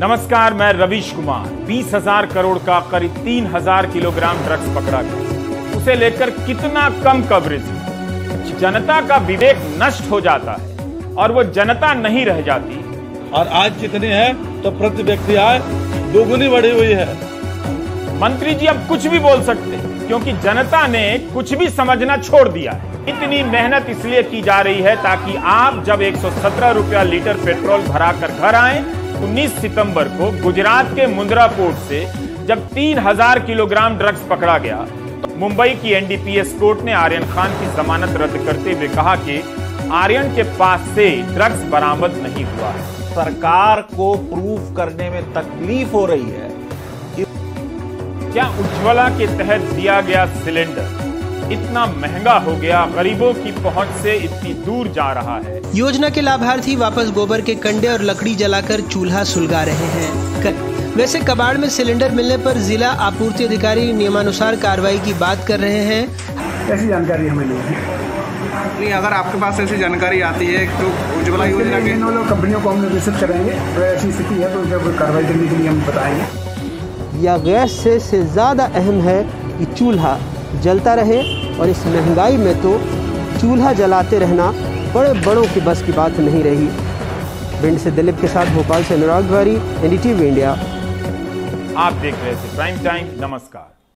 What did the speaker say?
नमस्कार मैं रविश कुमार। बीस हज़ार करोड़ का करीब तीन हज़ार किलोग्राम ड्रग्स पकड़ा गया। उसे लेकर कितना कम कवरेज? जनता का विवेक नष्ट हो जाता है और वो जनता नहीं रह जाती। और आज जितनी है तो प्रति व्यक्ति आय दोगुनी बढ़ी हुई है। मंत्री जी अब कुछ भी बोल सकते हैं क्योंकि जनता ने कुछ भी समझना छोड़ दिया है। इतनी मेहनत इसलिए की जा रही है ताकि आप जब 117 रुपया लीटर पेट्रोल भरा कर घर आए 19 सितंबर को गुजरात के मुंद्रा पोर्ट से जब 3000 किलोग्राम ड्रग्स पकड़ा गया तो मुंबई की एनडीपीएस कोर्ट ने आर्यन खान की जमानत रद्द करते हुए कहा कि आर्यन के पास से ड्रग्स बरामद नहीं हुआ है। सरकार को प्रूव करने में तकलीफ़ हो रही है क्या उज्ज्वला के तहत दिया गया सिलेंडर इतना महँगा हो गया गरीबों की पहुँच से इतनी दूर जा रहा है। योजना के लाभार्थी वापस गोबर के कंडे और लकड़ी जलाकर चूल्हा सुलगा रहे हैं। कर... वैसे कबाड़ में सिलेंडर मिलने पर जिला आपूर्ति अधिकारी नियमानुसार कार्रवाई की बात कर रहे हैं। ऐसी जानकारी हमें नहीं है। नहीं अगर आपके पास ऐसी जानकारी आती है तो उज्ज्वला योजना के लोग कंपनियों को हम विज़िट करेंगे। तो ऐसी स्थिति है तो जब कार्रवाई करने के लिए हम बताएँगे। या गैस से, से ज़्यादा अहम है कि चूल्हा जलता रहे और इस महँगाई में तो चूल्हा जलाते रहना बड़े बड़ों की बस की बात नहीं रही। भिंड से दिलीप के साथ भोपाल से अनुराग द्वारी एनडीटीवी इंडिया। आप देख रहे थे प्राइम टाइम नमस्कार।